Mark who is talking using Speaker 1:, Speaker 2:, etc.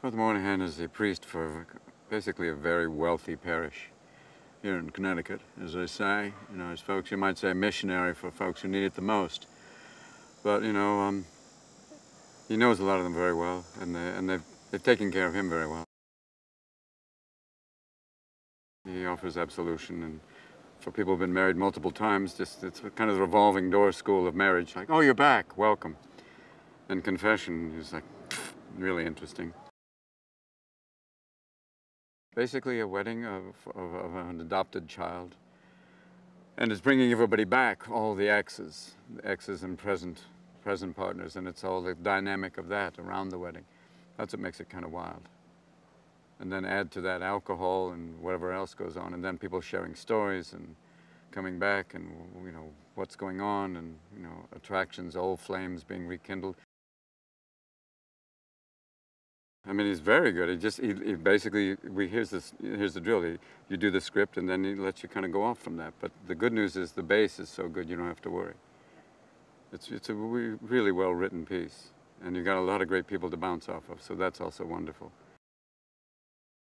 Speaker 1: Father Moinighan is a priest for basically a very wealthy parish here in Connecticut, as I say. You know, as folks, you might say missionary for folks who need it the most. But, you know, um, he knows a lot of them very well, and, they, and they've, they've taken care of him very well. He offers absolution, and for people who've been married multiple times, just it's kind of the revolving door school of marriage. Like, oh, you're back, welcome. And confession is like really interesting. Basically a wedding of, of, of, an adopted child. And it's bringing everybody back, all the exes, the exes and present, present partners, and it's all the dynamic of that around the wedding. That's what makes it kind of wild. And then add to that alcohol and whatever else goes on, and then people sharing stories and coming back and, you know, what's going on and, you know, attractions, old flames being rekindled. I mean, he's very good. He just, he, he basically, we, here's, this, here's the drill. He, you do the script and then he lets you kind of go off from that. But the good news is the base is so good you don't have to worry. It's, it's a really well written piece. And you've got a lot of great people to bounce off of, so that's also wonderful.